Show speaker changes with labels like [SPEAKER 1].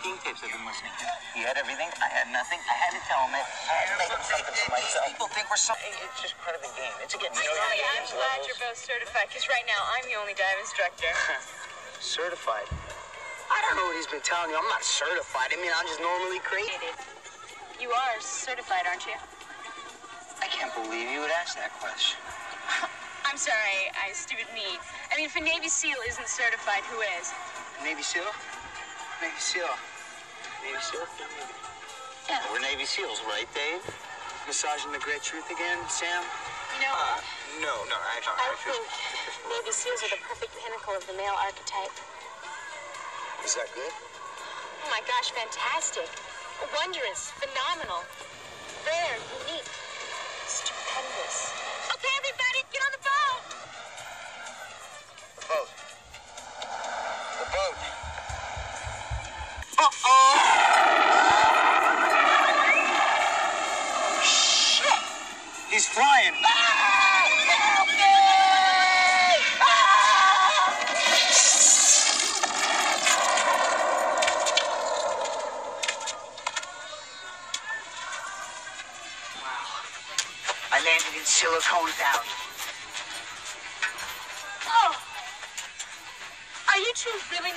[SPEAKER 1] skiing tapes I've been listening to. He had everything. I had nothing. I had to tell him it. I had to make him something for myself. People think we're so. It's just part of the game. It's again, you know,
[SPEAKER 2] Hey,
[SPEAKER 1] your
[SPEAKER 2] I'm glad
[SPEAKER 1] levels.
[SPEAKER 2] you're both certified, because right now I'm the only dive instructor.
[SPEAKER 3] Certified. I don't know what he's been telling you. I'm not certified. I mean, I'm just normally crazy.
[SPEAKER 2] You are certified, aren't you?
[SPEAKER 1] I can't believe you would ask that question.
[SPEAKER 2] I'm sorry, I stupid me. I mean, if a Navy SEAL isn't certified, who is?
[SPEAKER 3] Navy SEAL? Navy SEAL. Navy SEAL?
[SPEAKER 2] Yeah.
[SPEAKER 1] We're Navy SEAls, right, Dave?
[SPEAKER 3] Massaging the great truth again, Sam?
[SPEAKER 2] You know,
[SPEAKER 1] Uh, no, no, I,
[SPEAKER 4] I think Navy SEALs are the perfect pinnacle of the male archetype.
[SPEAKER 3] Is that good?
[SPEAKER 4] Oh my gosh, fantastic. Wondrous, phenomenal, rare, unique, stupendous.
[SPEAKER 2] okay, everybody, get on the boat.
[SPEAKER 3] The boat. The boat. Shit! He's flying. Ah, ah. I landed in Silicone Valley.
[SPEAKER 4] Oh! Are you two really